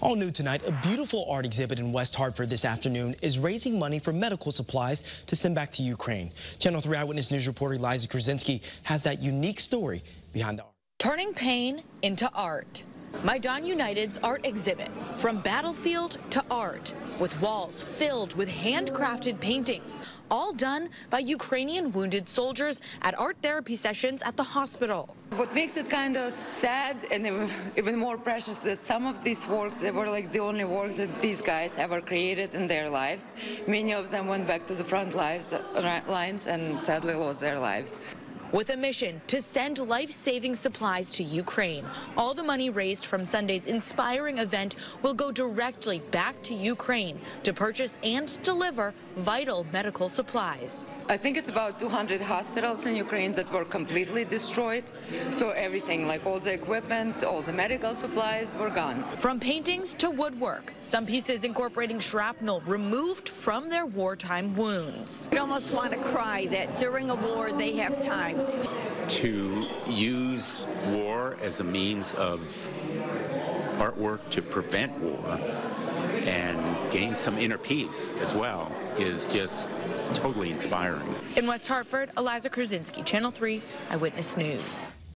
All new tonight, a beautiful art exhibit in West Hartford this afternoon is raising money for medical supplies to send back to Ukraine. Channel 3 Eyewitness News reporter Eliza Kruczynski has that unique story behind the art. Turning pain into art. Maidan United's art exhibit, from battlefield to art, with walls filled with handcrafted paintings, all done by Ukrainian wounded soldiers at art therapy sessions at the hospital. What makes it kind of sad and even more precious is that some of these works they were like the only works that these guys ever created in their lives. Many of them went back to the front lives, uh, lines and sadly lost their lives with a mission to send life-saving supplies to Ukraine. All the money raised from Sunday's inspiring event will go directly back to Ukraine to purchase and deliver vital medical supplies. I think it's about 200 hospitals in Ukraine that were completely destroyed. So everything, like all the equipment, all the medical supplies were gone. From paintings to woodwork, some pieces incorporating shrapnel removed from their wartime wounds. You almost want to cry that during a war they have time. To use war as a means of artwork to prevent war and gain some inner peace as well is just totally inspiring. In West Hartford, Eliza Kruczynski, Channel 3 Eyewitness News.